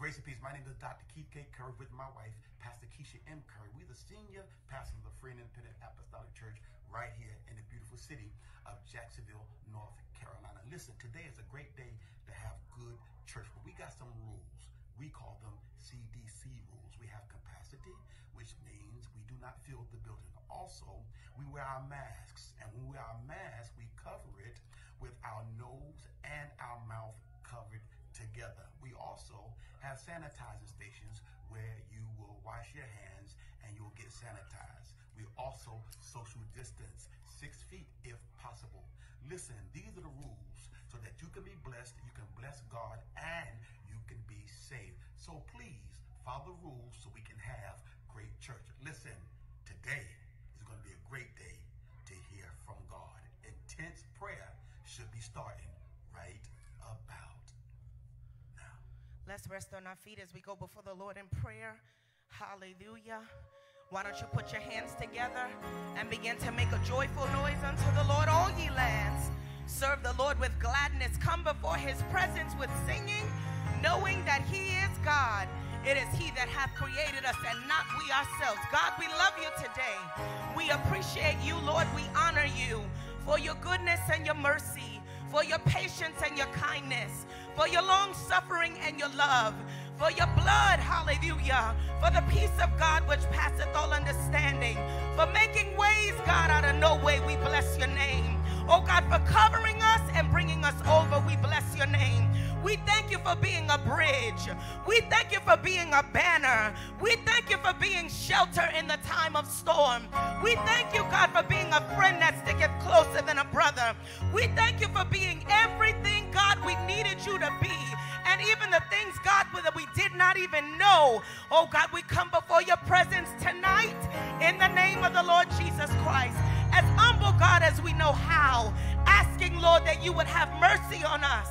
Grace and peace. My name is Dr. Keith K. Curry with my wife, Pastor Keisha M. Curry. We're the senior pastors of the Free and Independent Apostolic Church right here in the beautiful city of Jacksonville, North Carolina. Listen, today is a great day to have good church, but we got some rules. We call them CDC rules. We have capacity, which means we do not fill the building. Also, we wear our masks, and when we wear our masks, we cover it with our nose and our mouth covered together. We also have sanitizer stations where you will wash your hands and you will get sanitized. We also social distance six feet if possible. Listen, these are the rules so that you can be blessed, you can bless God, and you can be saved. So please follow the rules so we can have great church. Listen, today is going to be a great day to hear from God. Intense prayer should be starting right about. Let's rest on our feet as we go before the Lord in prayer. Hallelujah. Why don't you put your hands together and begin to make a joyful noise unto the Lord, all ye lands. Serve the Lord with gladness. Come before his presence with singing, knowing that he is God. It is he that hath created us and not we ourselves. God, we love you today. We appreciate you, Lord. We honor you for your goodness and your mercy, for your patience and your kindness, for your long suffering and your love, for your blood, hallelujah, for the peace of God which passeth all understanding, for making ways, God, out of no way. We bless your name. Oh God, for covering us and bringing us over. We bless your name. We thank you for being a bridge. We thank you for being a banner. We thank you for being shelter in the time of storm. We thank you, God, for being a friend that sticketh closer than a brother. We thank you for being everything, God, we needed you to be. And even the things, God, that we did not even know. Oh, God, we come before your presence tonight in the name of the Lord Jesus Christ. As humble, God, as we know how, asking, Lord, that you would have mercy on us.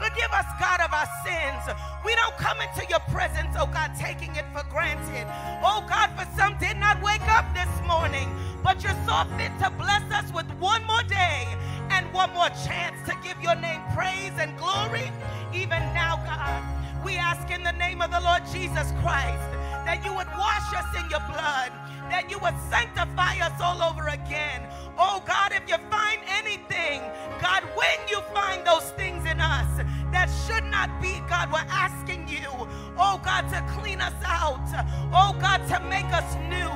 Forgive us, God, of our sins. We don't come into your presence, oh God, taking it for granted. Oh God, for some did not wake up this morning, but you saw fit to bless us with one more day and one more chance to give your name praise and glory. Even now, God, we ask in the name of the Lord Jesus Christ that you would wash us in your blood, that you would sanctify us all over again. Oh God, if you find anything, God, when you find those things in us that should not be, God, we're asking you, oh God, to clean us out. Oh God, to make us new.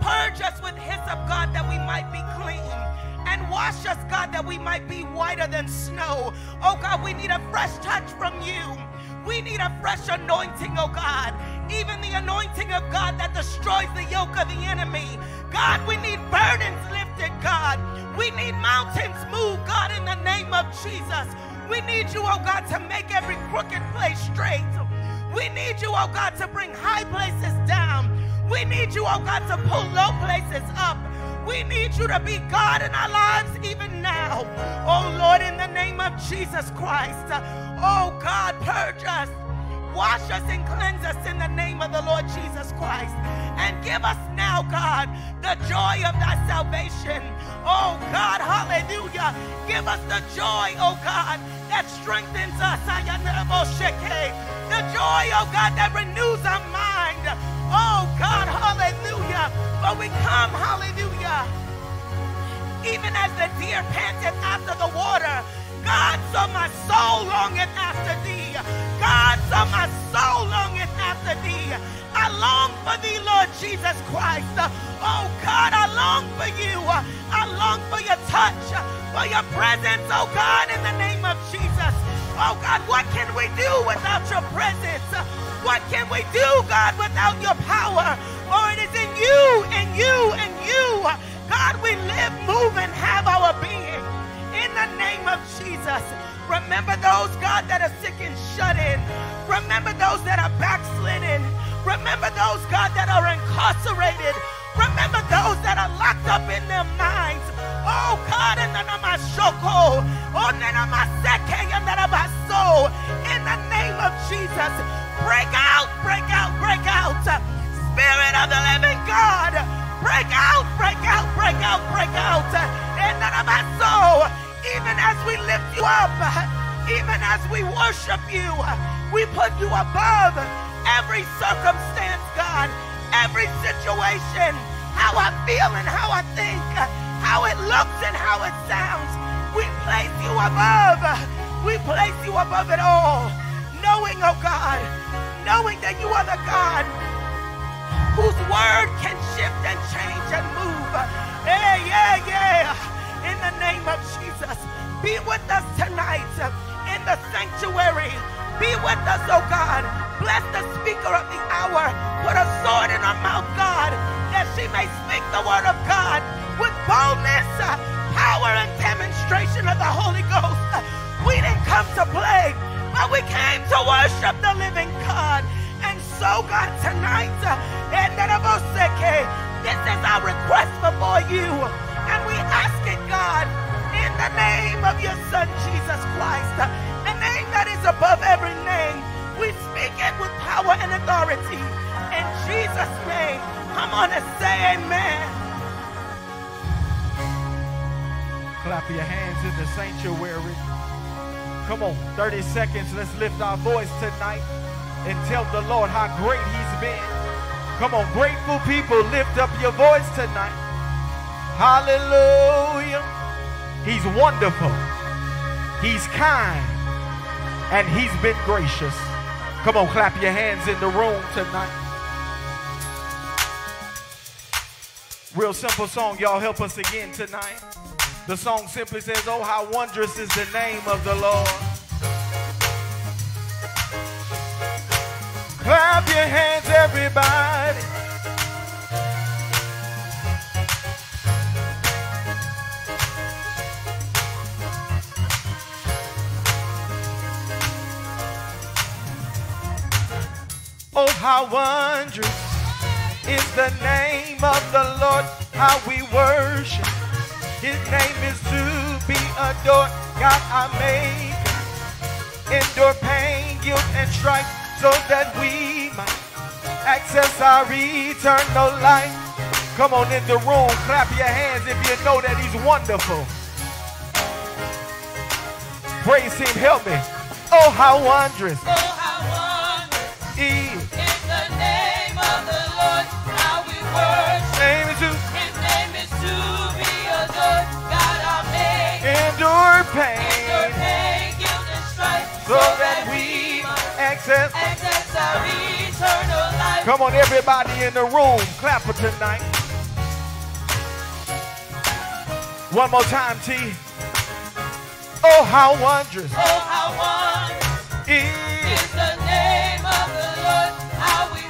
Purge us with hyssop, God, that we might be clean and wash us, God, that we might be whiter than snow. Oh God, we need a fresh touch from you. We need a fresh anointing, oh God. Even the anointing of God that destroys the yoke of the enemy. God, we need burdens lifted, God. We need mountains moved, God, in the name of Jesus. We need you, oh God, to make every crooked place straight. We need you, oh God, to bring high places down. We need you, oh God, to pull low places up. We need you to be God in our lives even now. Oh Lord, in the name of Jesus Christ. Oh God, purge us. Wash us and cleanse us in the name of the Lord Jesus Christ. And give us now, God, the joy of thy salvation. Oh God, hallelujah. Give us the joy, oh God, that strengthens us. The joy, oh God, that renews our mind. Oh God, hallelujah. But we come, hallelujah. Even as the deer panteth after the water, God, so my soul longeth after thee. God, so my soul longeth after thee. I long for thee, Lord Jesus Christ. Oh God, I long for you. I long for your touch, for your presence, oh God, in the name of Jesus. Oh God, what can we do without your presence? What can we do, God, without your power? For it is in you, and you, and you. God, we live, move, and have our being. In the name of Jesus. Remember those, God, that are sick and shut in. Remember those that are backslidden. Remember those, God, that are incarcerated. Remember those that are locked up in their minds. Oh God, in the name of Shoko, oh Nanamaseke, in the name of Jesus, break out, break out, break out. Spirit of the living God, break out, break out, break out, break out. The name of soul, even as we lift you up, even as we worship you, we put you above every circumstance, God, every situation, how I feel and how I think, how it looks and how it sounds. We place you above. We place you above it all. Knowing, oh God, knowing that you are the God whose word can shift and change and move. Yeah, yeah, yeah. In the name of Jesus, be with us tonight in the sanctuary. Be with us, oh God. Bless the speaker of the hour. Put a sword in her mouth, God, that she may speak the word of God with boldness, power, and demonstration of the Holy Ghost. We didn't come to play, but we came to worship the living God. So, God, tonight, uh, this is our request before you. And we ask it, God, in the name of your Son, Jesus Christ, uh, the name that is above every name. We speak it with power and authority. In Jesus' name, come on and say amen. Clap your hands in the sanctuary. Come on, 30 seconds. Let's lift our voice tonight and tell the Lord how great he's been. Come on, grateful people, lift up your voice tonight. Hallelujah. He's wonderful. He's kind. And he's been gracious. Come on, clap your hands in the room tonight. Real simple song. Y'all help us again tonight. The song simply says, Oh, how wondrous is the name of the Lord. Clap your hands, everybody. Oh, how wondrous is the name of the Lord, how we worship. His name is to be adored. God, I make endure pain, guilt, and strife so that we might access our eternal life. Come on in the room, clap your hands if you know that he's wonderful. Praise him, help me. Oh, how wondrous. Oh, how wondrous is. In the name of the Lord, how we worship. His Name is to. His name is to be adored. God, our Maker. Endure pain. Endure pain, guilt, and strife. So that we access. Access our eternal life. Come on, everybody in the room, clap for tonight. One more time, T. Oh, how wondrous Oh, how wondrous is is the name of the Lord, how we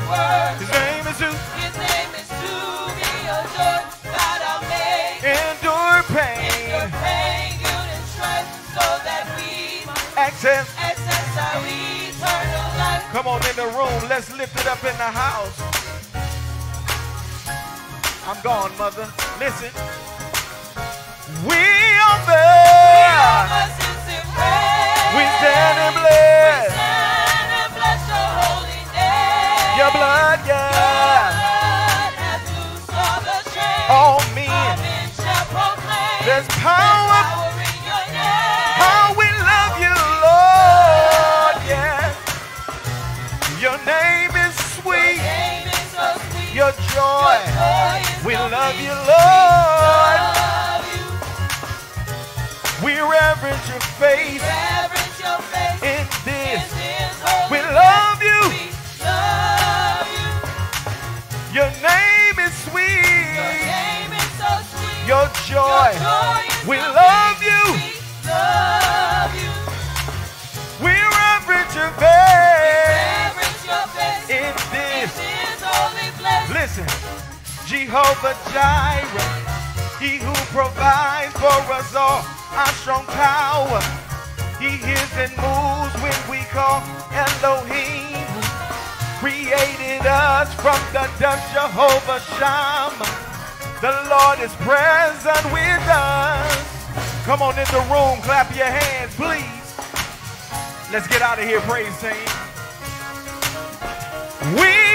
His name is to His name is to be adored. God, our Maker. endure Endure pain, pain, guilt, and strife, so that we might access. access our. Come on in the room, let's lift it up in the house. I'm gone, mother. Listen. We are there. We stand and bless We stand and bless your blood, yeah. All men. There's power. Joy. We love you, Lord. We reverence your face in this. We love you. Your name is sweet. Your joy. We love you. We reverence your face in this. Listen, Jehovah Jireh, He who provides for us all, our strong power. He hears and moves when we call Elohim, created us from the dust, Jehovah Shammah. The Lord is present with us. Come on in the room, clap your hands, please. Let's get out of here, praise team. We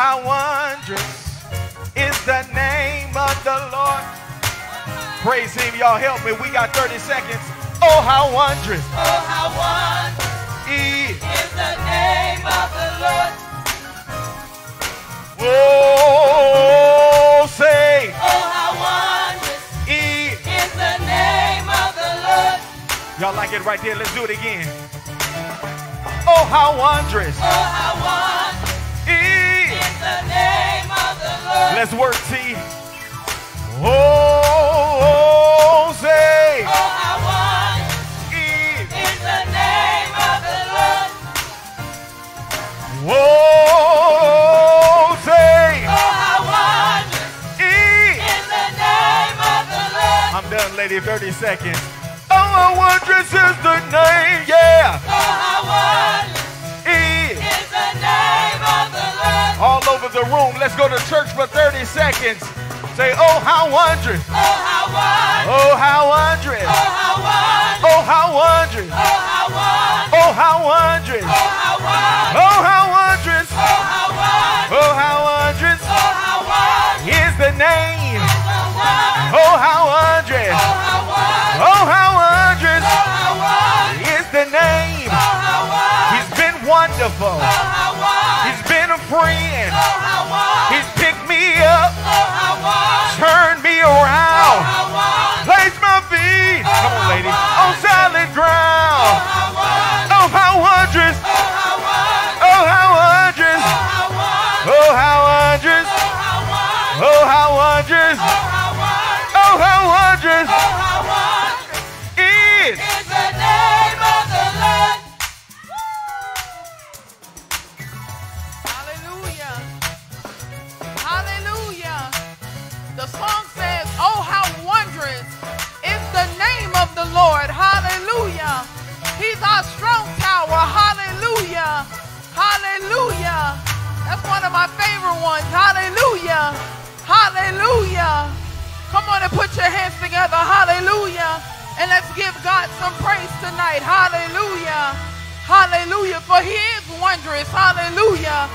how wondrous is the name of the Lord. Praise him, y'all help me. We got 30 seconds. Oh, how wondrous Oh, how wonderful is. is the name of the Lord. Oh, say Oh, how wondrous is. is the name of the Lord. Y'all like it right there? Let's do it again. Oh, how wondrous Oh, how wonderful Let's work, T. Oh, say Oh, how wonderful is. is the name of the Lord. Oh, say Oh, how wonderful is. is the name of the Lord. I'm done, lady. 30 seconds. Oh, how wondrous is the name, yeah. Oh, how wonderful Is. is the name of the Lord. All over the room. Let's go to church for 30 seconds. Say, oh, how wondrous. Oh, how wonderful. Oh, how wondrous. Oh, how wonderful. Oh, how wondrous. Oh, how wonderful. Oh, how wondrous. Oh, how. Oh, wondrous. Oh, how. Oh, wondrous Oh, how wonderful. is the name. Oh, how wondrous. Oh, how. Oh, wondrous Oh, is the name. Oh. He's been. Oh, wonderful. He's been a friend. Oh, ones. Hallelujah. Hallelujah. Come on and put your hands together. Hallelujah. And let's give God some praise tonight. Hallelujah. Hallelujah. For he is wondrous. Hallelujah.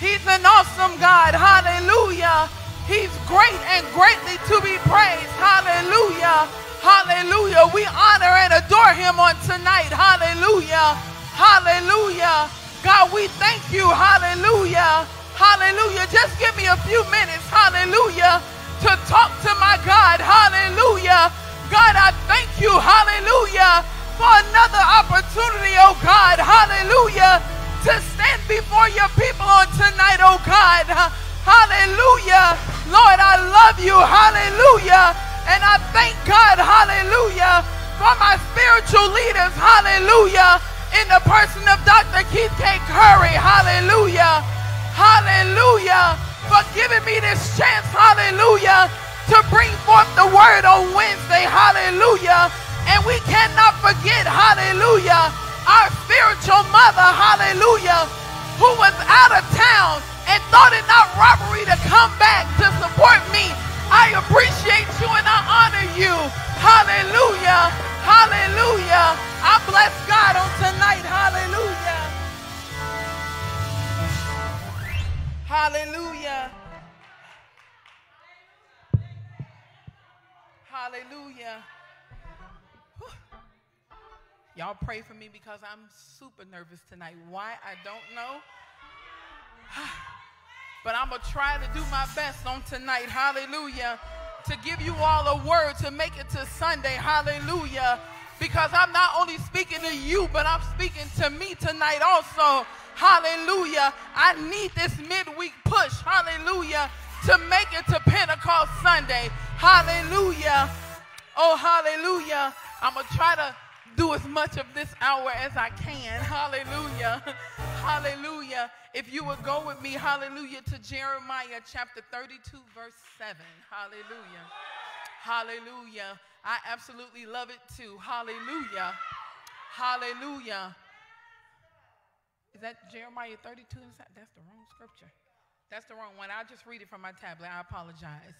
He's an awesome God. Hallelujah. He's great and greatly to be praised. Hallelujah. Hallelujah. We honor and adore him on tonight. Hallelujah. Hallelujah. God, we thank you. Hallelujah. Hallelujah. Just give me a few minutes. Hallelujah. To talk to my God. Hallelujah. God, I thank you. Hallelujah. For another opportunity, oh God. Hallelujah. To stand before your people on tonight, oh God. Hallelujah. Lord, I love you. Hallelujah. And I thank God. Hallelujah. For my spiritual leaders. Hallelujah. In the person of Dr. Keith K. Curry. Hallelujah. Hallelujah. For giving me this chance. Hallelujah. To bring forth the word on Wednesday. Hallelujah. And we cannot forget. Hallelujah. Our spiritual mother. Hallelujah. Who was out of town and thought it not robbery to come back to support me. I appreciate you and I honor you. Hallelujah. Hallelujah. I bless God on tonight. Hallelujah. Hallelujah. Hallelujah. Y'all pray for me because I'm super nervous tonight. Why? I don't know. But I'm going to try to do my best on tonight. Hallelujah. To give you all a word to make it to Sunday. Hallelujah. Because I'm not only speaking to you, but I'm speaking to me tonight also. Hallelujah. I need this midweek push. Hallelujah. To make it to Pentecost Sunday. Hallelujah. Oh, hallelujah. I'm going to try to do as much of this hour as I can. Hallelujah. Hallelujah. If you would go with me, hallelujah, to Jeremiah chapter 32, verse 7. Hallelujah. Hallelujah. I absolutely love it too. Hallelujah. Hallelujah. Is that Jeremiah 32? That's the wrong scripture. That's the wrong one. I'll just read it from my tablet. I apologize.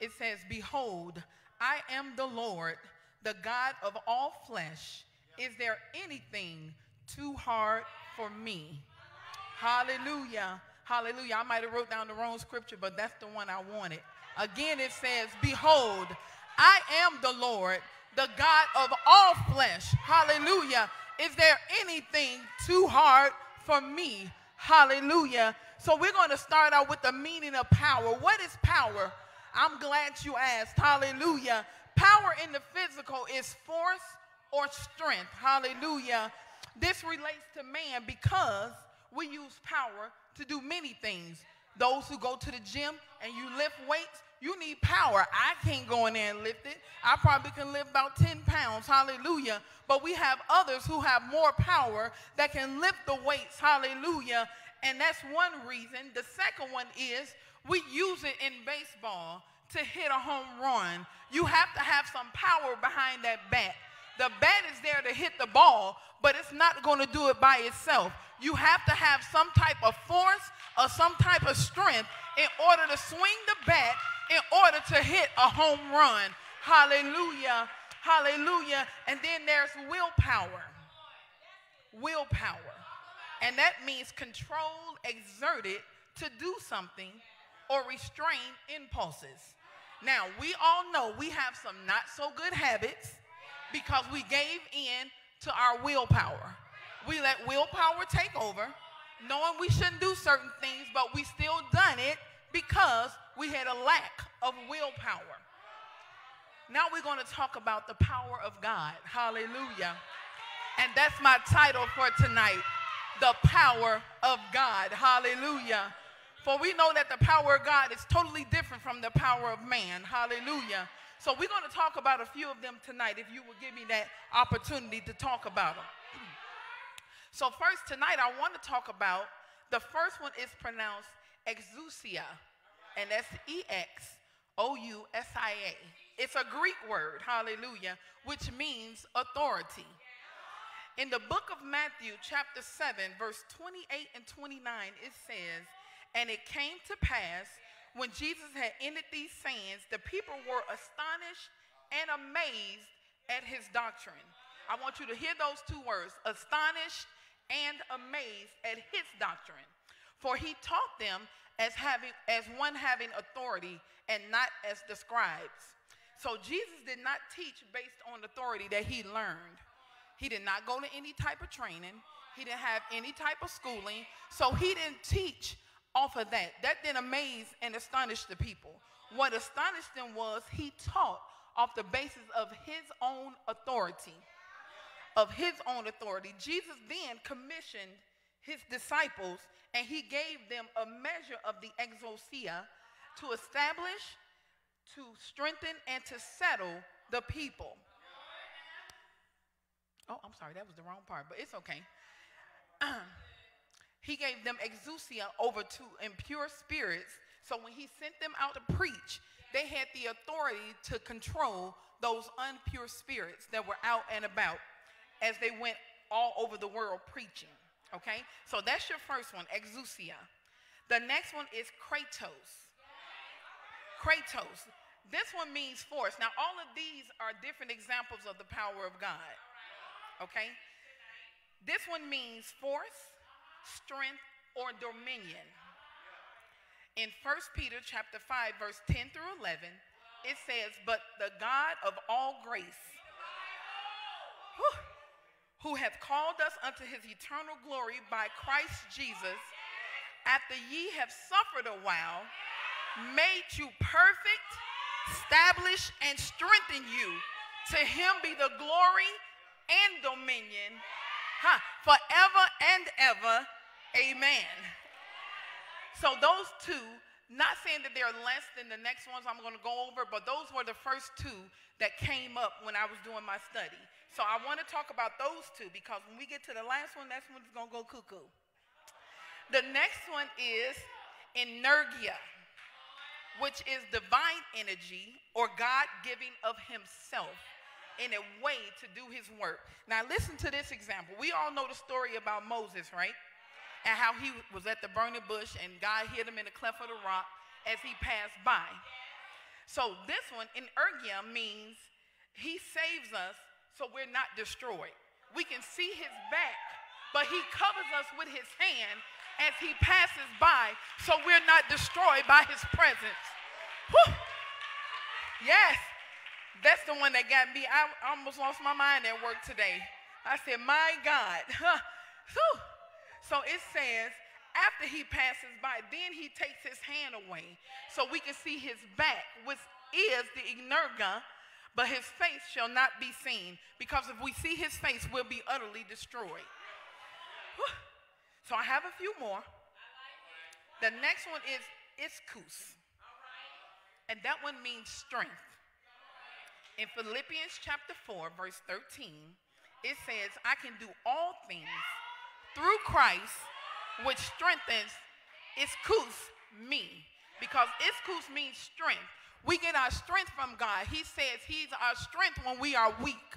It says, Behold, I am the Lord, the God of all flesh. Is there anything too hard for me? Hallelujah. Hallelujah. I might have wrote down the wrong scripture, but that's the one I wanted. Again, it says, Behold, I am the Lord, the God of all flesh. Hallelujah. Is there anything too hard for me? Hallelujah. So we're going to start out with the meaning of power. What is power? I'm glad you asked. Hallelujah. Power in the physical is force or strength. Hallelujah. This relates to man because we use power to do many things. Those who go to the gym and you lift weights, you need power. I can't go in there and lift it. I probably can lift about 10 pounds. Hallelujah. But we have others who have more power that can lift the weights. Hallelujah. And that's one reason. The second one is we use it in baseball to hit a home run. You have to have some power behind that bat. The bat is there to hit the ball, but it's not going to do it by itself. You have to have some type of force or some type of strength in order to swing the bat in order to hit a home run. Hallelujah. Hallelujah. And then there's willpower. Willpower. And that means control exerted to do something or restrain impulses. Now, we all know we have some not so good habits because we gave in to our willpower. We let willpower take over, knowing we shouldn't do certain things, but we still done it because we had a lack of willpower. Now we're going to talk about the power of God. Hallelujah. And that's my title for tonight the power of God. Hallelujah. For we know that the power of God is totally different from the power of man. Hallelujah. So we're going to talk about a few of them tonight if you will give me that opportunity to talk about them. so first tonight I want to talk about the first one is pronounced exousia and that's E X O U S I A. It's a Greek word, hallelujah, which means authority. In the book of Matthew, chapter 7, verse 28 and 29, it says, And it came to pass when Jesus had ended these sayings, the people were astonished and amazed at his doctrine. I want you to hear those two words astonished and amazed at his doctrine. For he taught them as, having, as one having authority and not as the scribes. So Jesus did not teach based on authority that he learned. He did not go to any type of training. He didn't have any type of schooling. So he didn't teach off of that. That didn't amaze and astonish the people. What astonished them was he taught off the basis of his own authority. Of his own authority. Jesus then commissioned his disciples and he gave them a measure of the exousia to establish, to strengthen, and to settle the people. Oh, I'm sorry, that was the wrong part, but it's okay. he gave them exousia over to impure spirits. So when he sent them out to preach, they had the authority to control those unpure spirits that were out and about as they went all over the world preaching. Okay? So that's your first one, exousia. The next one is kratos. Kratos. This one means force. Now, all of these are different examples of the power of God. Okay? This one means force, strength, or dominion. In 1 Peter chapter 5, verse 10 through 11, it says, But the God of all grace, whew, who hath called us unto his eternal glory by Christ Jesus, after ye have suffered a while, made you perfect, establish, and strengthen you. To him be the glory and dominion huh, forever and ever. Amen. So those two, not saying that they're less than the next ones I'm going to go over, but those were the first two that came up when I was doing my study. So I want to talk about those two because when we get to the last one, that's when it's going to go cuckoo. The next one is energia, which is divine energy or God giving of himself in a way to do his work. Now, listen to this example. We all know the story about Moses, right? And how he was at the burning bush and God hit him in the cleft of the rock as he passed by. So this one energia means he saves us so we're not destroyed. We can see his back, but he covers us with his hand as he passes by so we're not destroyed by his presence. Whew. Yes, that's the one that got me. I almost lost my mind at work today. I said, My God. so it says, after he passes by, then he takes his hand away so we can see his back, which is the energia, but his face shall not be seen. Because if we see his face, we'll be utterly destroyed. So I have a few more. The next one is ischus. And that one means strength. In Philippians chapter 4, verse 13, it says, I can do all things through Christ, which strengthens ischus me. Because ischus means strength. We get our strength from God. He says He's our strength when we are weak.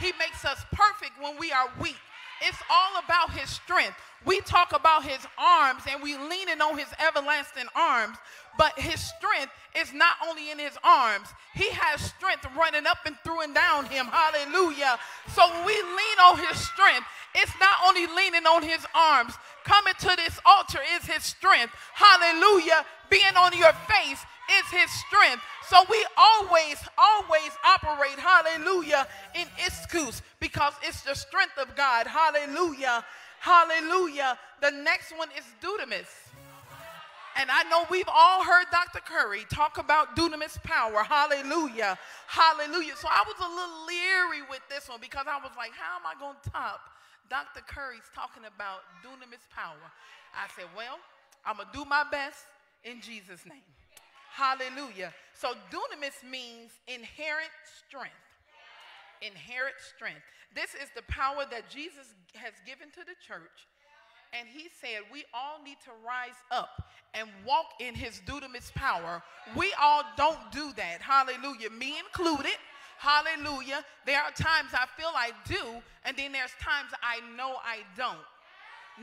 He makes us perfect when we are weak. It's all about his strength. We talk about his arms and we leaning on his everlasting arms, but his strength is not only in his arms. He has strength running up and through and down him. Hallelujah. So when we lean on his strength, it's not only leaning on his arms. Coming to this altar is his strength. Hallelujah. Being on your face is his strength. So we always, always operate, hallelujah, in ischus because it's the strength of God. Hallelujah. Hallelujah. The next one is dunamis. And I know we've all heard Dr. Curry talk about dunamis power. Hallelujah. Hallelujah. So I was a little leery with this one because I was like, how am I going to top Dr. Curry's talking about dunamis power? I said, well, I'm going to do my best in Jesus' name. Hallelujah. So dunamis means inherent strength. Inherent strength. This is the power that Jesus has given to the church. And he said, We all need to rise up and walk in his dunamis power. We all don't do that. Hallelujah. Me included. Hallelujah. There are times I feel I do, and then there's times I know I don't.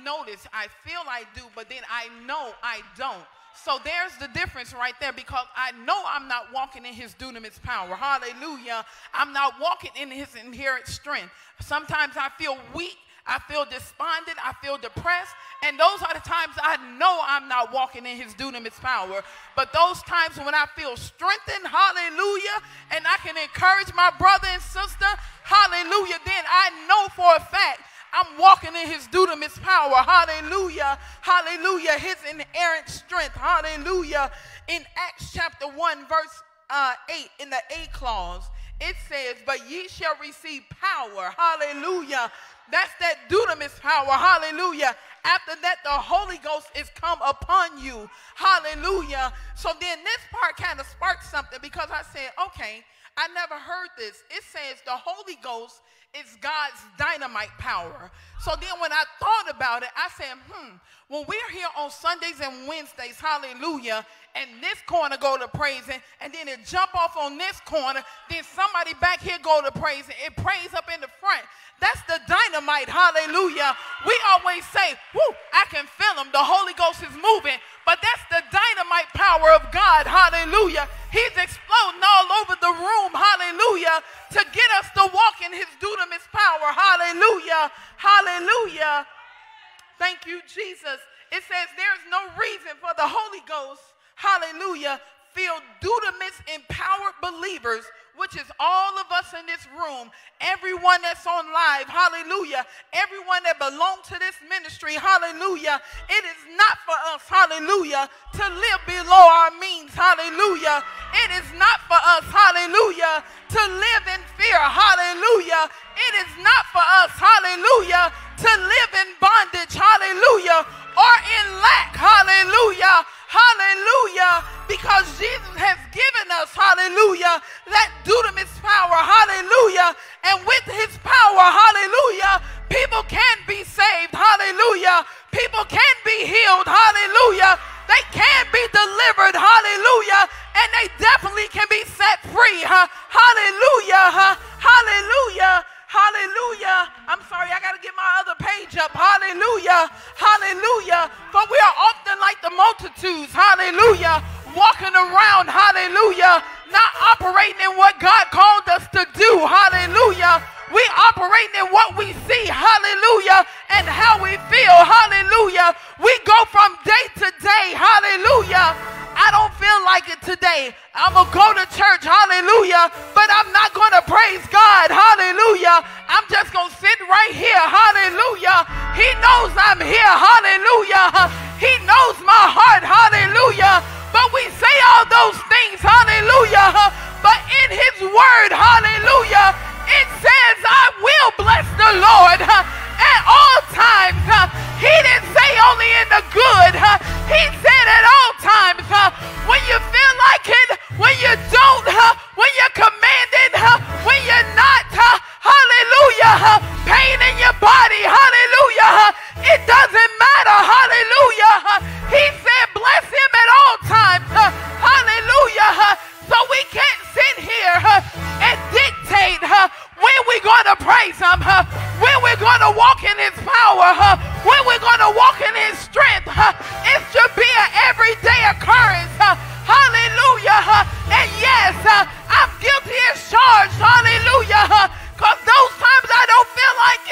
Notice I feel I do, but then I know I don't. So there's the difference right there because I know I'm not walking in his dunamis power. Hallelujah. I'm not walking in his inherent strength. Sometimes I feel weak. I feel despondent. I feel depressed. And those are the times I know I'm not walking in his dunamis power. But those times when I feel strengthened, hallelujah, and I can encourage my brother and sister, hallelujah, then I know for a fact I'm walking in his dunamis power. Hallelujah. Hallelujah. His inerrant strength. Hallelujah. In Acts chapter 1, verse uh, 8, in the A clause, it says, But ye shall receive power. Hallelujah. That's that dunamis power. Hallelujah. After that, the Holy Ghost is come upon you. Hallelujah. So then this part kind of sparked something because I said, okay, I never heard this. It says the Holy Ghost is God's dynamite power. So then when I thought about it, I said, hmm, when we're here on Sundays and Wednesdays, hallelujah, and this corner go to praising, and then it jump off on this corner, then somebody back here go to praising, it prays up in the front. That's the dynamite, hallelujah. We always say, whoo, I can feel him. The Holy Ghost is moving. But that's the dynamite power of God, hallelujah. He's exploding all over the room, hallelujah, to get us to walk in his dunamis power, hallelujah, hallelujah. Thank you, Jesus. It says there's no reason for the Holy Ghost, hallelujah, feel dunamis empowered believers which is all of us in this room, everyone that's on live, hallelujah, everyone that belongs to this ministry, hallelujah. It is not for us, hallelujah, to live below our means, hallelujah. It is not for us, hallelujah, to live in fear, hallelujah. It is not for us, hallelujah, to live in bondage, hallelujah, or in lack, hallelujah. Hallelujah. Because Jesus has given us, hallelujah, that dunamis power. Hallelujah. And with his power, hallelujah, people can be saved. Hallelujah. People can be healed. Hallelujah. They can be delivered. Hallelujah. And they definitely can be set free. huh? Hallelujah. Hallelujah. Hallelujah. I'm sorry, I got to get my other page up. Hallelujah. Hallelujah. For we are often like the multitudes. Hallelujah. Walking around. Hallelujah. Not operating in what God called us to do. Hallelujah. We operating in what we see, hallelujah, and how we feel, hallelujah. We go from day to day, hallelujah, I don't feel like it today. I'm going to go to church. Hallelujah. But I'm not going to praise God. Hallelujah. I'm just going to sit right here. Hallelujah. He knows I'm here. Hallelujah. He knows my heart. Hallelujah. But we say all those things. Hallelujah. But in his word, hallelujah, it says, I will bless the Lord at all times. He didn't say only in the good. He said at all times. When you feel like it, when you don't, when you're commanded, when you're not. Hallelujah. Pain in your body. Hallelujah. It doesn't matter. Hallelujah. He said, bless him at all times. Hallelujah. So we can't sit here and dictate when we're going to praise him, when we're going to walk in his power, when we're going to walk in his strength. It should be an everyday occurrence. Hallelujah. And yes, I'm guilty as charged. Hallelujah. Because those times I don't feel like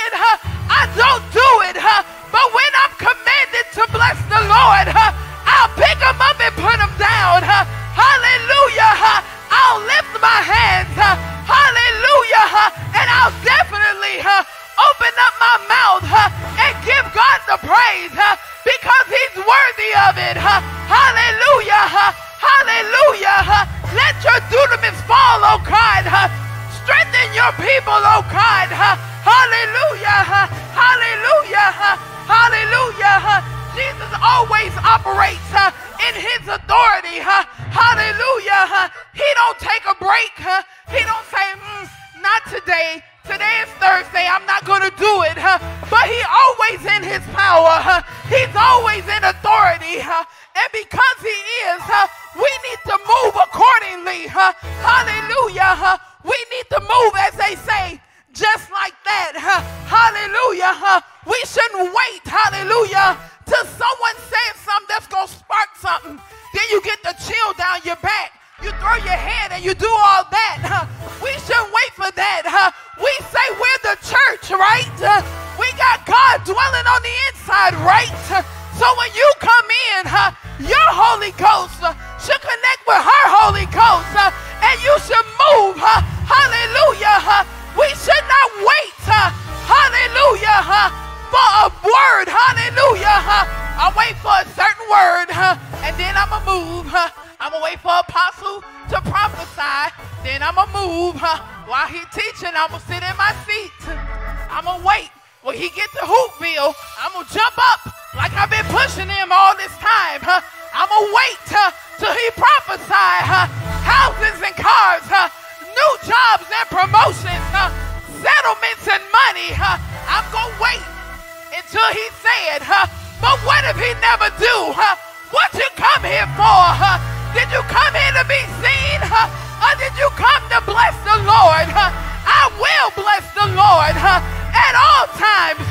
be seen? Or uh, did you come to bless the Lord? I will bless the Lord at all times.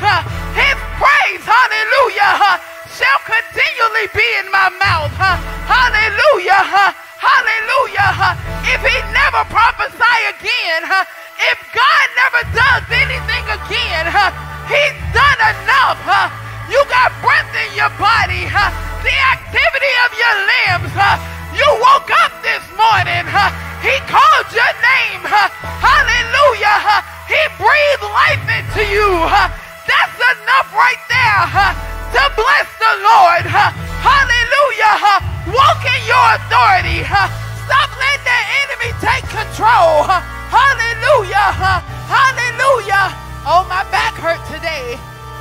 His praise, hallelujah, shall continually be in my mouth. Hallelujah. Hallelujah. If he never prophesy again, if God never does anything again, he's done enough. You got breath in your body, the activity of your limbs. You woke up this morning. He called your name. Hallelujah. He breathed life into you. That's enough right there to bless the Lord. Hallelujah. Walk in your authority. Stop letting the enemy take control. Hallelujah. Hallelujah. Oh, my back hurt today.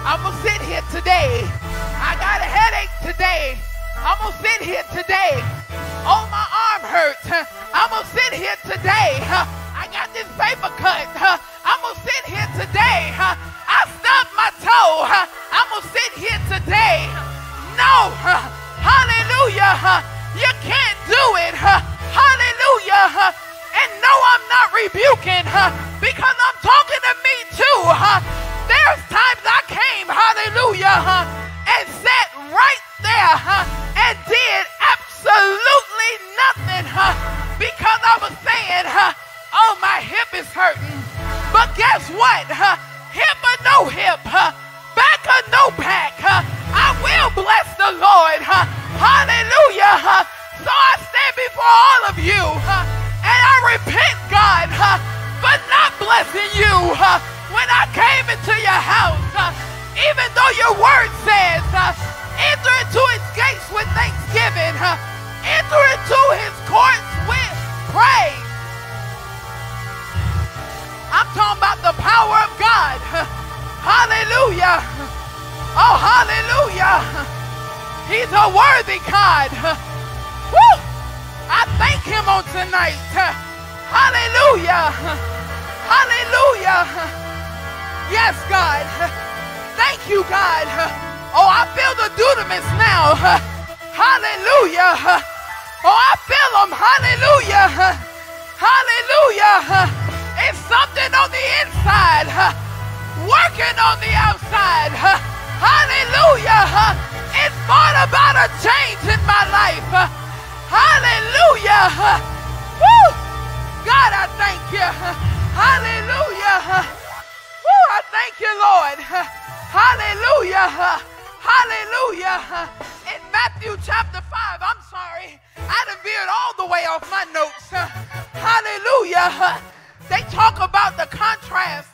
I'm going to sit here today. I got a headache today. I'm going to sit here today. Oh, my arm hurts. I'm going to sit here today. I got this paper cut. I'm going to sit here today. I stubbed my toe. I'm going to sit here today. No. Hallelujah. You can't do it. Hallelujah. And no, I'm not rebuking because I'm talking to me too. There's times I came, hallelujah, and sat right there and did absolutely nothing because I was saying, huh, oh, my hip is hurting. But guess what? Hip or no hip, back or no back, I will bless the Lord. Hallelujah. So I stand before all of you and I repent, God, for not blessing you when I came into your house. Even though your word says, uh, enter into his gates with thanksgiving, uh, enter into his courts with praise. I'm talking about the power of God. Hallelujah. Oh, hallelujah. He's a worthy God. Woo! I thank him on tonight. Hallelujah. Hallelujah. Yes, God. Thank you, God. Oh, I feel the dunamis now. Hallelujah. Oh, I feel them. Hallelujah. Hallelujah. It's something on the inside, working on the outside. Hallelujah. It's brought about a change in my life. Hallelujah. Woo. God, I thank you. Hallelujah. Woo, I thank you, Lord. Hallelujah. Hallelujah. In Matthew chapter 5, I'm sorry, I done veered all the way off my notes. Hallelujah. They talk about the contrast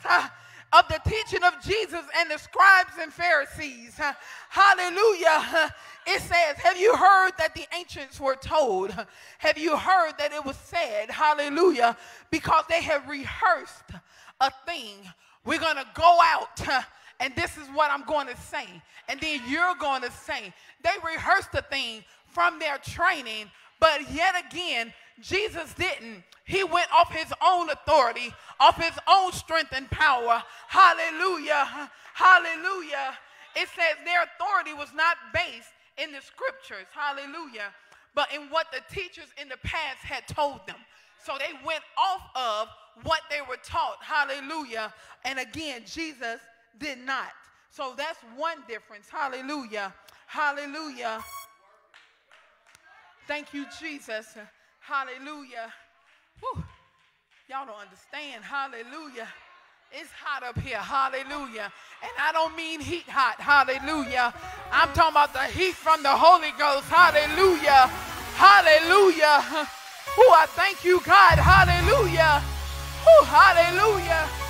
of the teaching of Jesus and the scribes and Pharisees. Hallelujah. It says, Have you heard that the ancients were told? Have you heard that it was said? Hallelujah. Because they have rehearsed a thing. We're going to go out, and this is what I'm going to say. And then you're going to say. They rehearsed the thing from their training, but yet again, Jesus didn't. He went off his own authority, off his own strength and power. Hallelujah. Hallelujah. It says their authority was not based in the scriptures. Hallelujah. But in what the teachers in the past had told them. So they went off of what they were taught. Hallelujah. And again, Jesus did not. So that's one difference. Hallelujah. Hallelujah. Thank you, Jesus. Hallelujah. Y'all don't understand. Hallelujah. It's hot up here. Hallelujah. And I don't mean heat hot. Hallelujah. I'm talking about the heat from the Holy Ghost. Hallelujah. Hallelujah. Oh, I thank you, God. Hallelujah. Oh, hallelujah.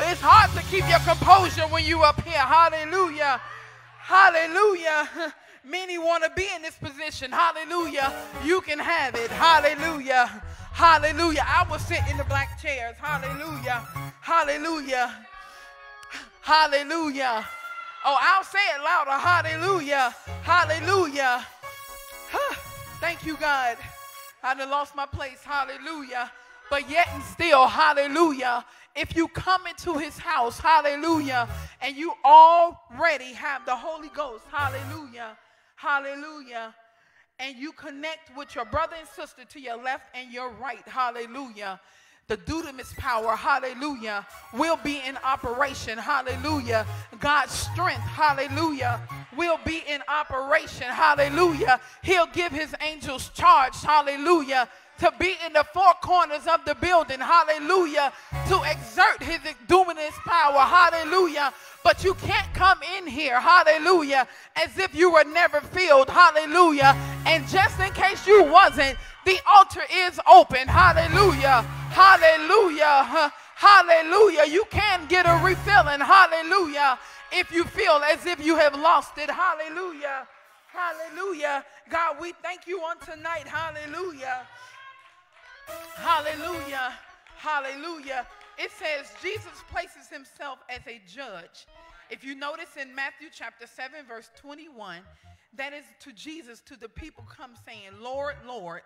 It's hard to keep your composure when you up here. Hallelujah. Hallelujah. Many want to be in this position. Hallelujah. You can have it. Hallelujah. Hallelujah. I will sit in the black chairs. Hallelujah. Hallelujah. Hallelujah. Oh, I'll say it louder. Hallelujah. Hallelujah. Thank you, God. I done lost my place. Hallelujah. But yet and still, hallelujah. If you come into his house, hallelujah, and you already have the Holy Ghost, hallelujah, hallelujah, and you connect with your brother and sister to your left and your right, hallelujah, the dunamis power, hallelujah, will be in operation, hallelujah. God's strength, hallelujah, will be in operation, hallelujah. He'll give his angels charge, hallelujah, to be in the four corners of the building, hallelujah, to exert his dunamis power, hallelujah. But you can't come in here, hallelujah, as if you were never filled, hallelujah. And just in case you wasn't, the altar is open, hallelujah, hallelujah, hallelujah. You can get a refilling, hallelujah, if you feel as if you have lost it, hallelujah, hallelujah. God, we thank you on tonight, hallelujah. Hallelujah. Hallelujah. It says Jesus places himself as a judge. If you notice in Matthew chapter 7, verse 21, that is to Jesus, to the people come saying, Lord, Lord.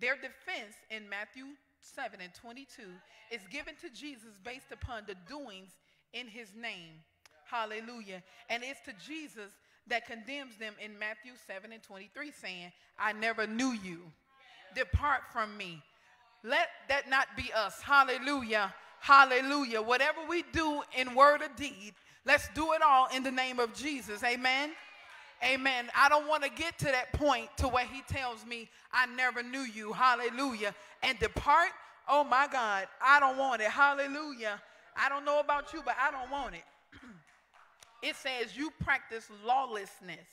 Their defense in Matthew 7 and 22 is given to Jesus based upon the doings in his name. Hallelujah. And it's to Jesus that condemns them in Matthew 7 and 23, saying, I never knew you. Depart from me. Let that not be us. Hallelujah. Hallelujah. Whatever we do in word or deed, let's do it all in the name of Jesus. Amen. Amen. I don't want to get to that point to where he tells me, I never knew you. Hallelujah. And depart Oh my God, I don't want it. Hallelujah. I don't know about you, but I don't want it. it says you practice lawlessness,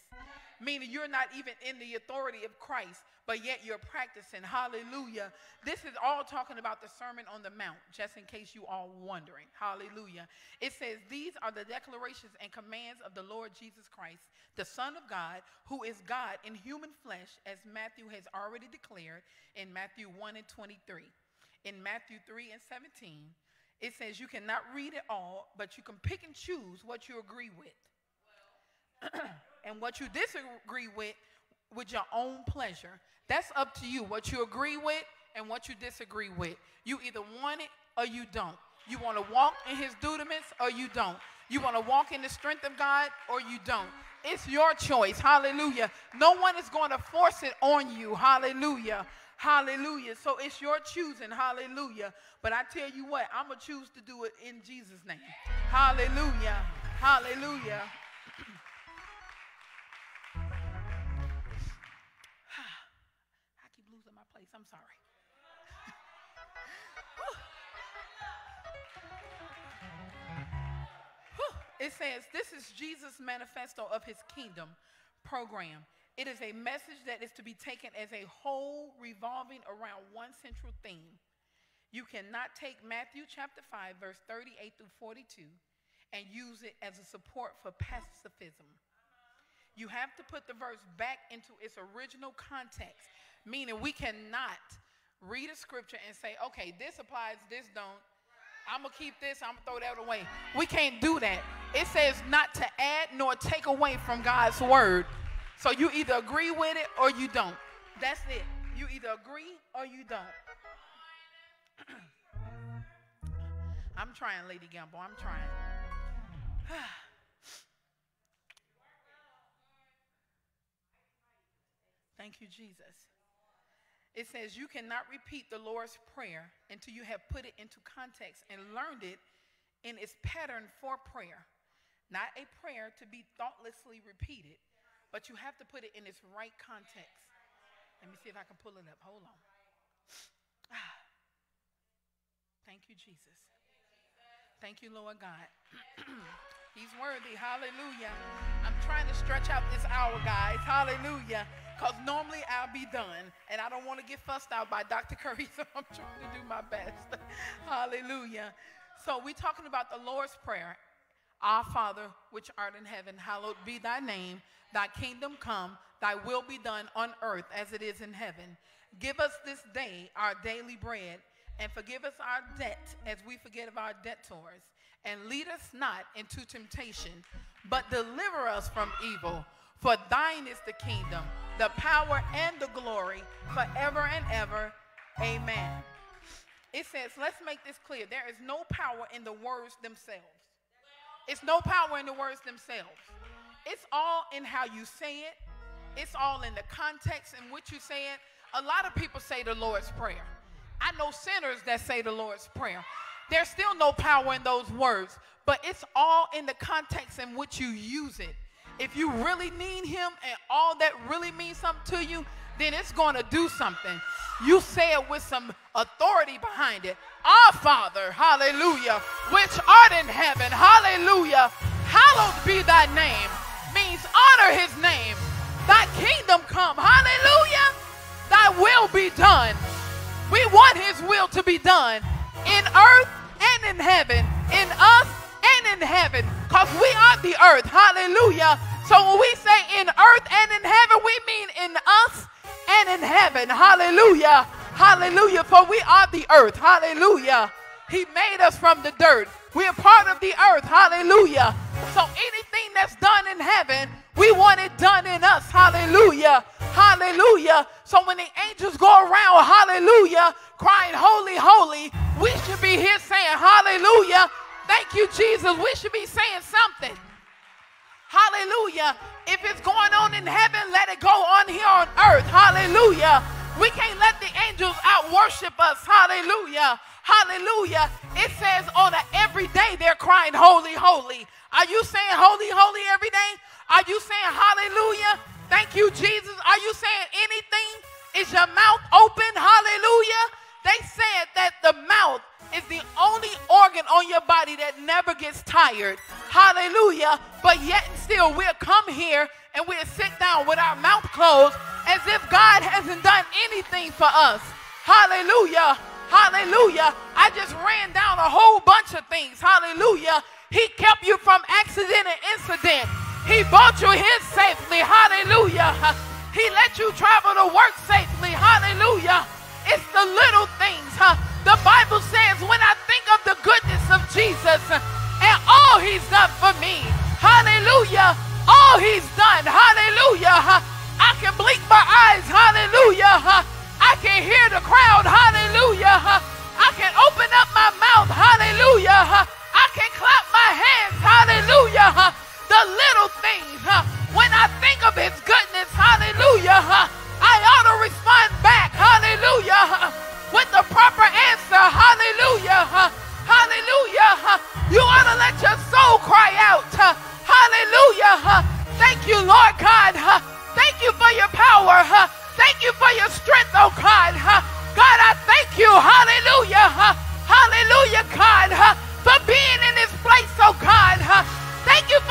meaning you're not even in the authority of Christ, but yet you're practicing. Hallelujah. This is all talking about the Sermon on the Mount, just in case you are wondering. Hallelujah. It says, These are the declarations and commands of the Lord Jesus Christ, the Son of God, who is God in human flesh, as Matthew has already declared in Matthew 1 and 23. In Matthew 3 and 17, it says you cannot read it all, but you can pick and choose what you agree with. and what you disagree with, with your own pleasure. That's up to you, what you agree with and what you disagree with. You either want it or you don't. You want to walk in his dunamis or you don't. You want to walk in the strength of God or you don't. It's your choice. Hallelujah. No one is going to force it on you. Hallelujah. Hallelujah. So it's your choosing. Hallelujah. But I tell you what, I'm going to choose to do it in Jesus' name. Hallelujah. Hallelujah. I'm sorry. it says, This is Jesus' manifesto of his kingdom program. It is a message that is to be taken as a whole, revolving around one central theme. You cannot take Matthew chapter 5, verse 38 through 42, and use it as a support for pacifism. You have to put the verse back into its original context, meaning we cannot read a scripture and say, okay, this applies, this don't. I'm going to keep this, I'm going to throw that away. We can't do that. It says not to add nor take away from God's word. So you either agree with it or you don't. That's it. You either agree or you don't. I'm trying, Lady Gamble. I'm trying. Thank you, Jesus. It says you cannot repeat the Lord's Prayer until you have put it into context and learned it in its pattern for prayer. Not a prayer to be thoughtlessly repeated, but you have to put it in its right context. Let me see if I can pull it up. Hold on. Ah. Thank you, Jesus. Thank you, Lord God. He's worthy. Hallelujah. I'm trying to stretch out this hour, guys. Hallelujah. Because normally I'll be done. And I don't want to get fussed out by Dr. Curry, so I'm trying to do my best. Hallelujah. So we're talking about the Lord's Prayer. Our Father, which art in heaven, hallowed be thy name. Thy kingdom come, thy will be done on earth as it is in heaven. Give us this day our daily bread, and forgive us our debt as we forgive our debtors. And lead us not into temptation, but deliver us from evil. For thine is the kingdom, the power, and the glory forever and ever. Amen. It says, let's make this clear. There is no power in the words themselves. It's no power in the words themselves. It's all in how you say it, it's all in the context in which you say it. A lot of people say the Lord's Prayer. I know sinners that say the Lord's Prayer. There's still no power in those words, but it's all in the context in which you use it. If you really need Him and all that really means something to you, then it's going to do something. You say it with some authority behind it. Our Father, hallelujah, which art in heaven, hallelujah, hallowed be thy name means honor his name. Thy kingdom come. Hallelujah. Thy will be done. We want his will to be done in earth in heaven, in us and in heaven, because we are the earth. Hallelujah. So when we say in earth and in heaven, we mean in us and in heaven. Hallelujah. Hallelujah. For we are the earth. Hallelujah. He made us from the dirt. We are part of the earth. Hallelujah. So anything that's done in heaven, we want it done in us. Hallelujah. Hallelujah. So when the angels go around, hallelujah, crying, holy, holy, we should be here saying, hallelujah. Thank you, Jesus. We should be saying something. Hallelujah. If it's going on in heaven, let it go on here on earth. Hallelujah. We can't let the angels out worship us. Hallelujah. Hallelujah. It says on a, every day they're crying, Holy, holy. Are you saying holy, holy every day? Are you saying hallelujah? Thank you, Jesus. Are you saying anything? Is your mouth open? Hallelujah. they said that the mouth is the only organ on your body that never gets tired. Hallelujah. But yet and still, we'll come here and we'll sit down with our mouth closed as if God hasn't done anything for us. Hallelujah. Hallelujah. I just ran down a whole bunch of things. Hallelujah. He kept you from accident and incident. He brought you here safely. Hallelujah. He let you travel to work safely. Hallelujah. It's the little things. The Bible says, when I think of the goodness of Jesus and all he's done for me, hallelujah, all he's done, hallelujah, I can blink my eyes, hallelujah, I can hear the crowd, hallelujah, I can open up my mouth, hallelujah, I can clap my hands, hallelujah, the little things, when I think of his goodness, hallelujah, I ought to respond back, hallelujah, with the proper answer, hallelujah, hallelujah. You ought to let your soul cry out, hallelujah. Thank you, Lord God.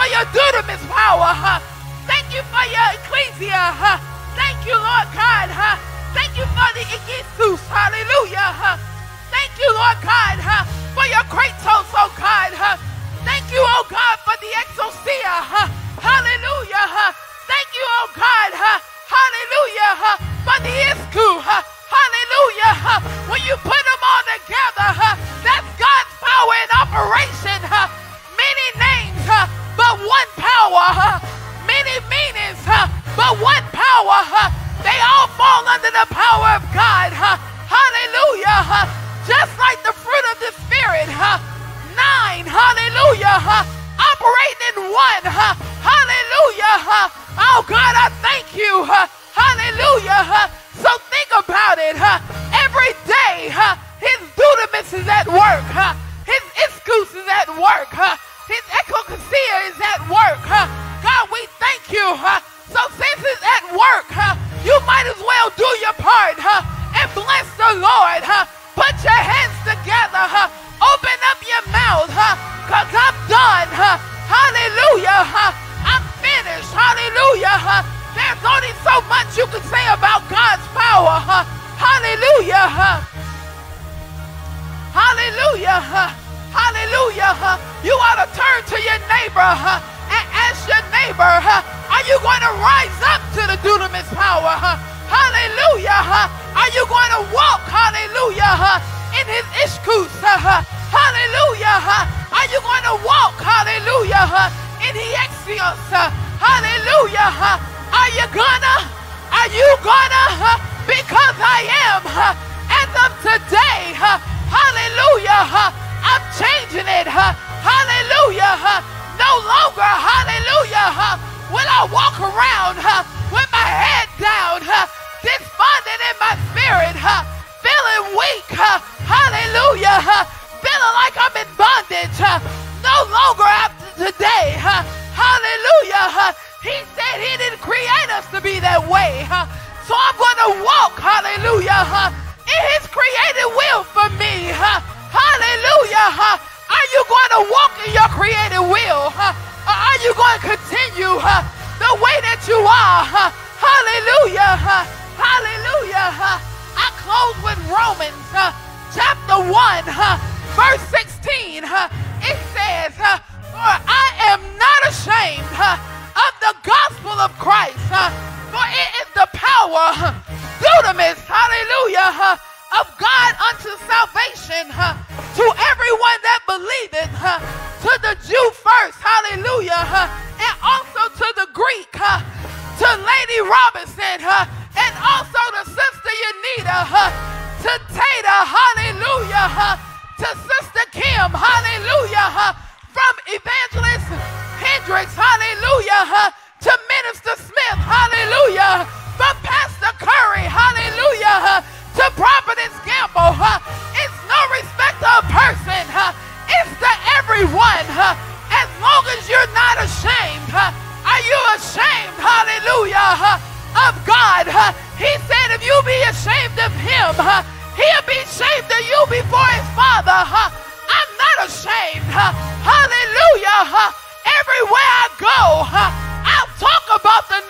For your dunamis power. Thank you for your ecclesia. Thank you, Lord God. Thank you for the Igisus. Hallelujah. Thank you, Lord God, for your Kratos, oh God. Thank you, oh God, for the exousia. Hallelujah. Thank you, oh God. Hallelujah. For the isku. Hallelujah. Fall under the power of God. Hallelujah. Just like the fruit of the Spirit. Nine. Hallelujah. Operating in one. Hallelujah. Oh God, I thank you. Hallelujah. So think about it. Every day, his dunamis is at work. His iskus is at work. His echocasia is at work. God, we thank you. So since it's at work, you might as well do your part and bless the Lord. Put your hands together. Open up your mouth because I'm done. Hallelujah. I'm finished. Hallelujah. There's only so much you can say about God's power. Hallelujah. Hallelujah. Hallelujah. You ought to turn to your neighbor and ask your neighbor, are you going to rise up to the dunamis power? Hallelujah. Are you going to walk, hallelujah, in his ishkus? Hallelujah. Are you going to walk, hallelujah, in the exios? Hallelujah. Are you gonna? Are you gonna? Because I am. As of today, hallelujah, I'm changing it. Hallelujah. No longer, hallelujah, will I walk around with my head down, despondent in my spirit, feeling weak. Hallelujah. Feeling like I'm in bondage. No longer after today. Hallelujah. He said he didn't create us to be that way. So I'm going to walk, hallelujah, in his created will for me. Hallelujah. Are you going to walk in your created will? Are you going to continue the way that you are? Hallelujah. Hallelujah. I close with Romans chapter 1, verse 16. It says, For I am not ashamed of the gospel of Christ, for it is the power, dunamis, hallelujah, of God unto salvation to everyone that believeth, to the Jew first, hallelujah, and also to the Greek, to Lady Robinson, and also to Sister Yanita, to Tata, hallelujah, to Sister Kim, hallelujah, from Evangelist Hendricks, hallelujah, to Minister Smith, hallelujah, from Pastor Curry, hallelujah, to Providence Gamble. It's no respect of person, it's to everyone. As long as you're not ashamed, are you ashamed, hallelujah, of God? He said, if you be ashamed of him, he'll be ashamed of you before his father. huh? I'm not ashamed. huh? Hallelujah. huh? Everywhere I go, huh, I'll talk about the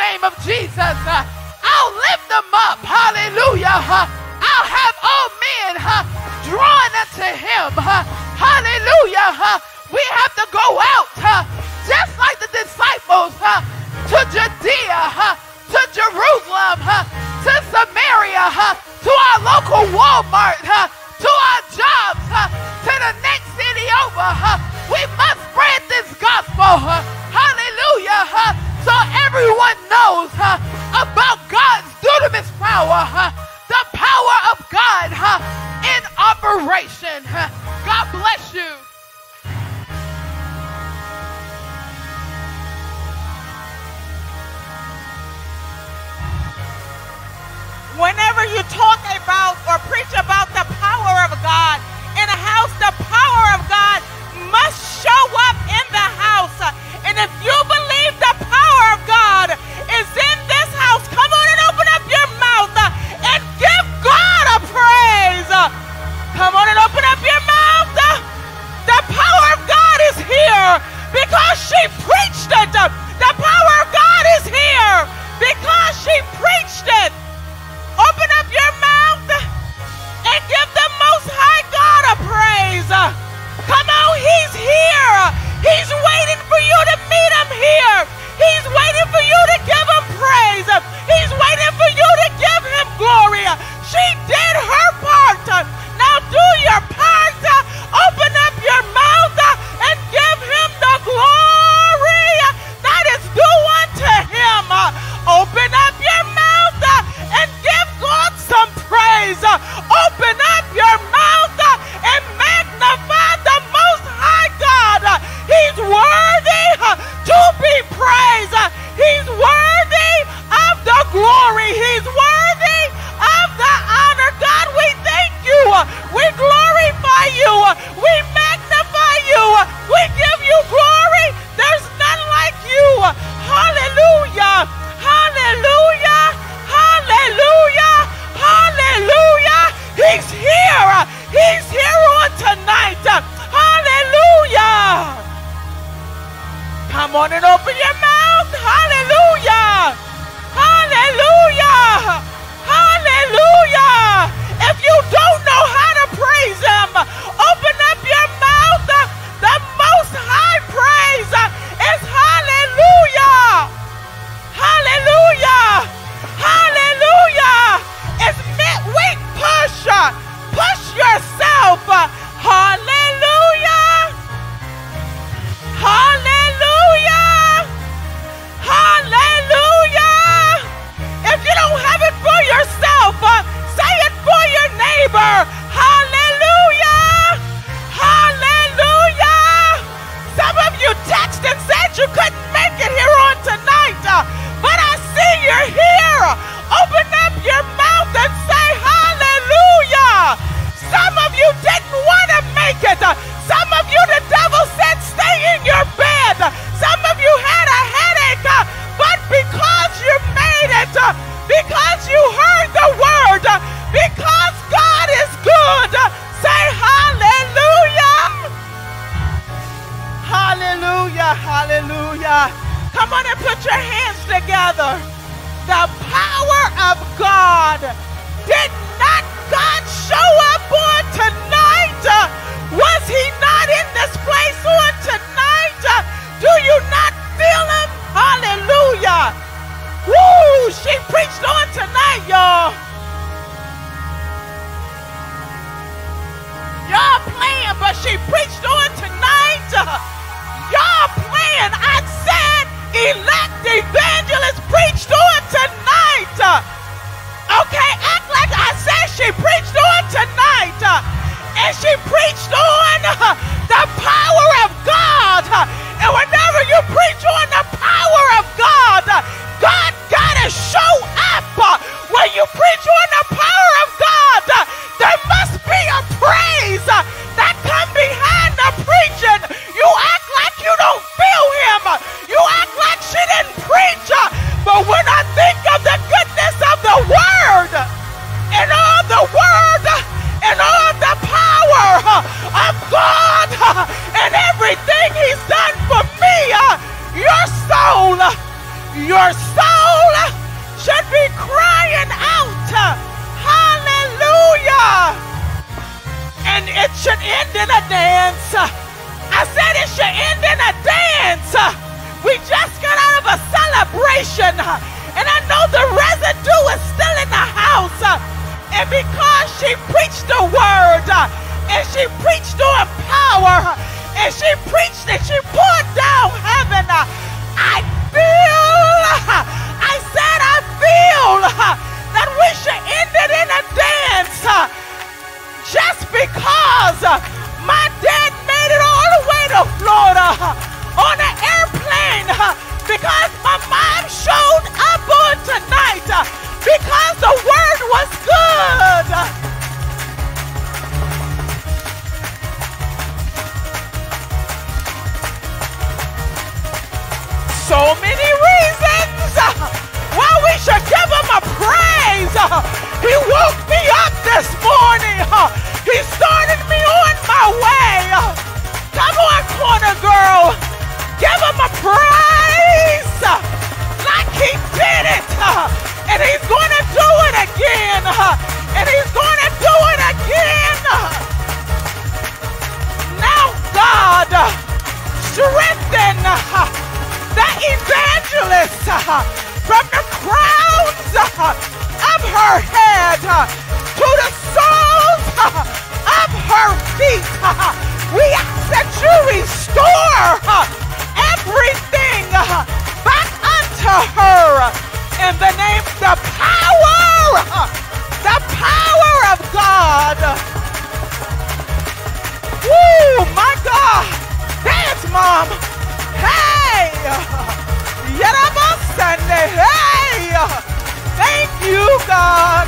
from the crowns uh, of her head uh, to the soles uh, of her feet. God.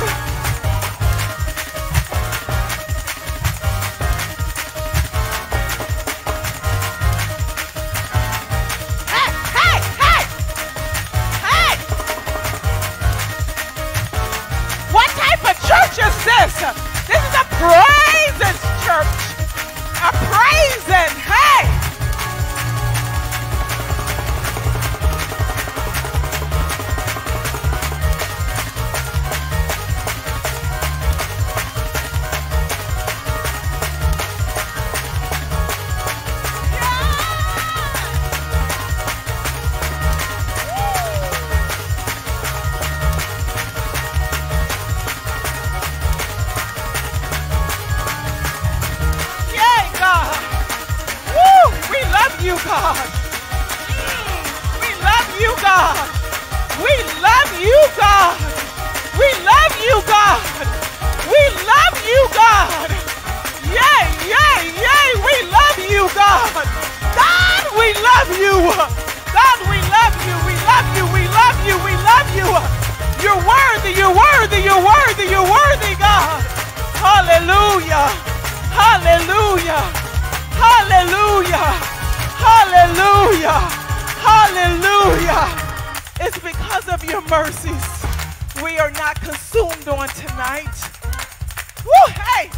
Hallelujah! Hallelujah! Hallelujah! Hallelujah! It's because of your mercies we are not consumed on tonight. Woo, hey!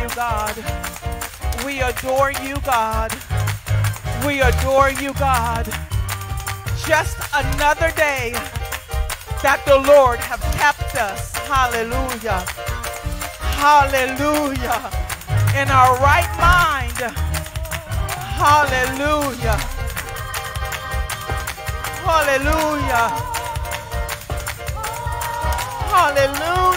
You, God. We adore you, God. We adore you, God. Just another day that the Lord have kept us. Hallelujah. Hallelujah. In our right mind. Hallelujah. Hallelujah. Hallelujah.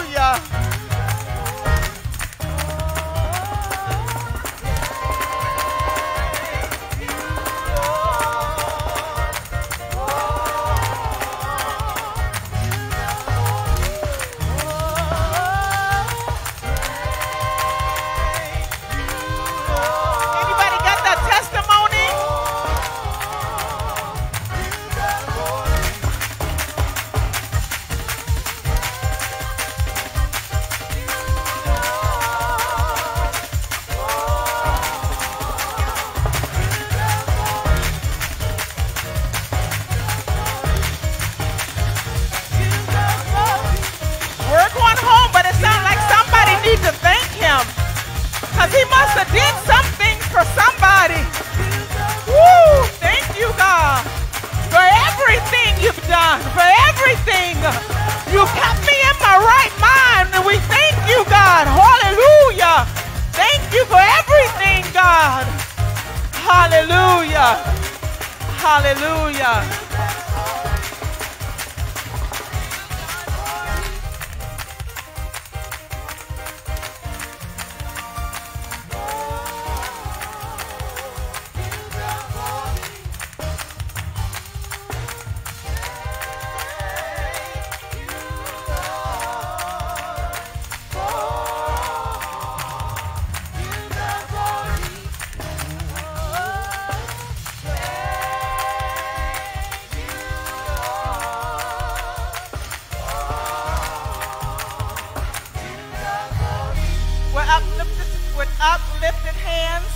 Uplifted hands,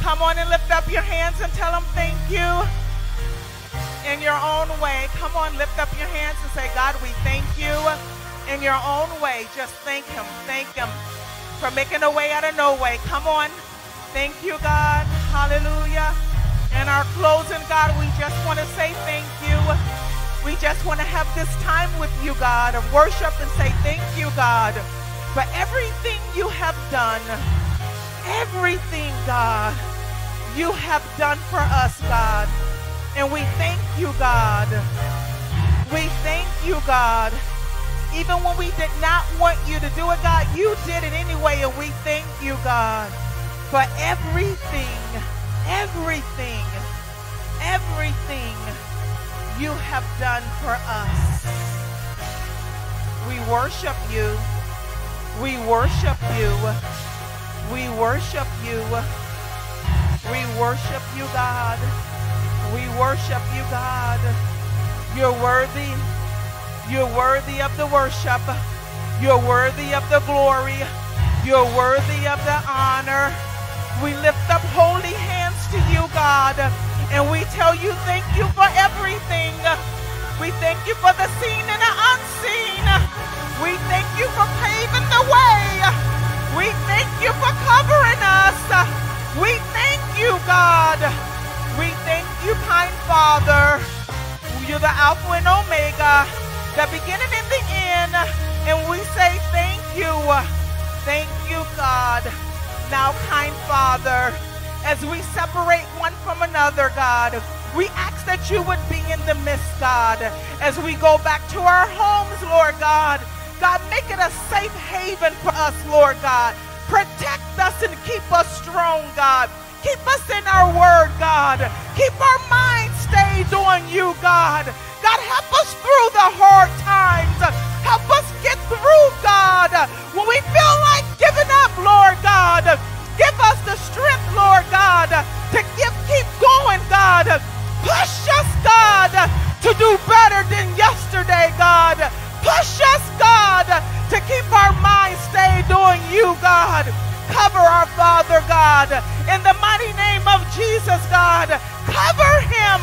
come on and lift up your hands and tell them thank you in your own way. Come on, lift up your hands and say, God, we thank you in your own way. Just thank Him. Thank Him for making a way out of no way. Come on. Thank you, God. Hallelujah. In our closing, God, we just want to say thank you. We just want to have this time with you, God, of worship and say thank you, God, for everything you have done. Everything, God, you have done for us, God. And we thank you, God. We thank you, God. Even when we did not want you to do it, God, you did it anyway, and we thank you, God, for everything, everything, everything you have done for us. We worship you. We worship you. We worship you. We worship you, God. We worship you, God. You're worthy. You're worthy of the worship. You're worthy of the glory. You're worthy of the honor. We lift up holy hands to you, God, and we tell you thank you for everything. We thank you for the seen and the unseen. We thank you for paving the way. We thank you for covering us. We thank you, God. We thank you, kind Father. You're the Alpha and Omega, the beginning and the end. And we say thank you. Thank you, God. Now, kind Father, as we separate one from another, God, we ask that you would be in the midst, God, as we go back to our homes, Lord God. Make it a safe haven for us, Lord God. Protect us and keep us strong, God. Keep us in our word, God. Keep our mind stayed on you, God. God, help us through the hard times. Help us get through, God. When we feel like giving up, Lord God, give us the strength, Lord God, to give, keep going, God. Push us, God, to do better than yesterday, God. Push us, to keep our minds stayed on you, God. Cover our Father, God. In the mighty name of Jesus, God, cover him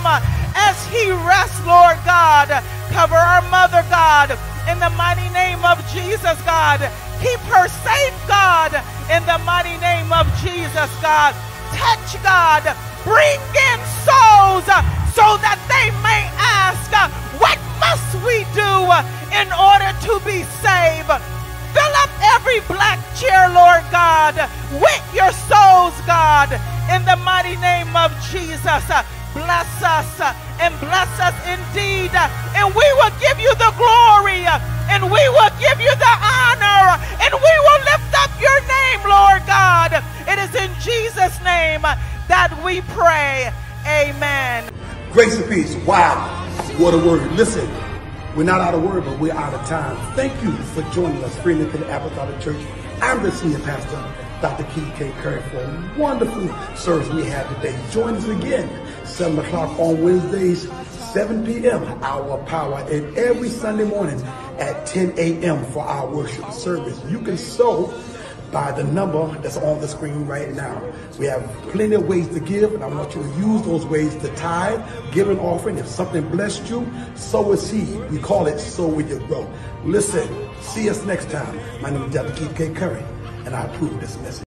as he rests, Lord God. Cover our mother, God. In the mighty name of Jesus, God. Keep her safe, God. In the mighty name of Jesus, God. Touch, God. Bring in souls so that they may ask, must we do in order to be saved? Fill up every black chair, Lord God, with your souls, God, in the mighty name of Jesus. Bless us and bless us indeed. And we will give you the glory and we will give you the honor and we will lift up your name, Lord God. It is in Jesus' name that we pray. Amen. Grace and peace. Wow. What a word. Listen, we're not out of word, but we're out of time. Thank you for joining us, Free Independent Apostolic Church. I'm the senior pastor, Dr. Keith K. Curry, for a wonderful service we had today. Join us again, 7 o'clock on Wednesdays, 7 p.m., our power, and every Sunday morning at 10 a.m. for our worship service. You can sow by the number that's on the screen right now. We have plenty of ways to give, and I want you to use those ways to tithe, give an offering. If something blessed you, sow a seed. We call it sow with your grow. Listen, see us next time. My name is Dr. Keith K. Curry, and I approve this message.